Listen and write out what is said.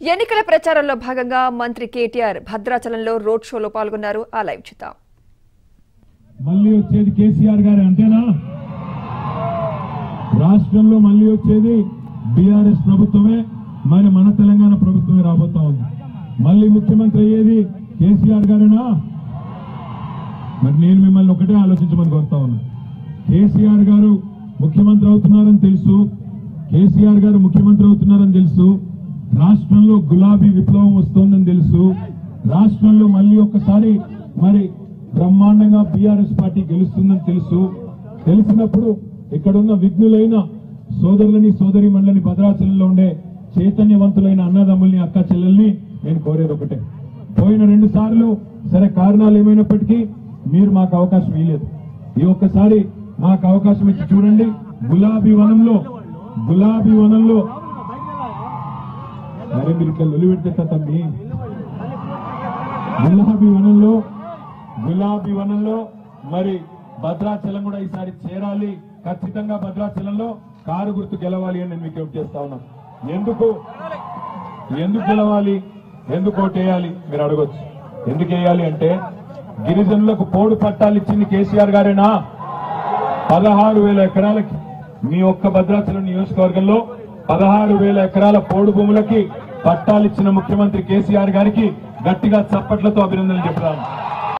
ఎన్నికల ప్రచారంలో భాగంగా మంత్రి కేటీఆర్ భద్రాచలంలో రోడ్ షోలో పాల్గొన్నారు. ఆ లైవ్ చూద్దాం. మళ్ళీ వచ్చేది కేసీఆర్ గారి అంతేనా? రాష్ట్రంలో మళ్ళీ వచ్చేది బీఆర్ఎస్ ప్రభుత్వమే. మరి మన తెలంగాణ ప్రభుత్వమే రాబోతా ఉంది. మళ్ళీ ముఖ్యమంత్రి అయ్యేది కేసీఆర్ గారేనా? మరి నేను మిమ్మల్ని ఒకటే ఆలోచించమని కోరుతా ఉన్నా. కేసీఆర్ గారు ముఖ్యమంత్రి అవుతున్నారని తెలుసు. కేసీఆర్ గారు ముఖ్యమంత్రి అవుతున్నారని తెలుసు. రాష్ట్రంలో గులాబీ విప్లవం వస్తోందని తెలుసు. రాష్ట్రంలో మళ్ళీ ఒక్కసారి మరి బ్రహ్మాండంగా బీఆర్ఎస్ పార్టీ గెలుస్తుందని తెలుసు. తెలిసినప్పుడు ఇక్కడున్న విఘ్నులైన సోదరులని సోదరి మండలిని భద్రాచలంలో ఉండే చైతన్యవంతులైన అన్నదమ్ముల్ని అక్క చెల్లెల్ని నేను కోరేది ఒకటే. పోయిన రెండు సార్లు సరే కారణాలు ఏమైనప్పటికీ మీరు మాకు అవకాశం ఇవ్వలేదు ఈ ఒక్కసారి మాకు అవకాశం ఇచ్చి చూడండి. గులాబీ వనంలో గులాబీ వనంలో మరి మీరు ఇట్లా లొలి పెడితే తమ్మి. గులాబీ వనంలో గులాబీ వనంలో మరి భద్రాచలం కూడా ఈసారి చేరాలి. ఖచ్చితంగా భద్రాచలంలో కారు గుర్తు గెలవాలి అని నేను మీకు విజ్ఞప్తి చేస్తా ఉన్నాను ఎందుకు? ఎందుకు గెలవాలి? ఎందుకు ఓటేయాలి మీరు అడగొచ్చు. ఎందుకు వేయాలి అంటే గిరిజనులకు పోడు పట్టాలు ఇచ్చింది కేసీఆర్ గారేనా? పదహారు వేల ఎకరాలకి మీ ఒక్క భద్రాచలం నియోజకవర్గంలో పదహారు వేల ఎకరాల పోడు భూములకి పట్టాలిచ్చిన ముఖ్యమంత్రి కేసీఆర్ గారికి గట్టిగా చప్పట్లతో అభినందనలు చెప్తాను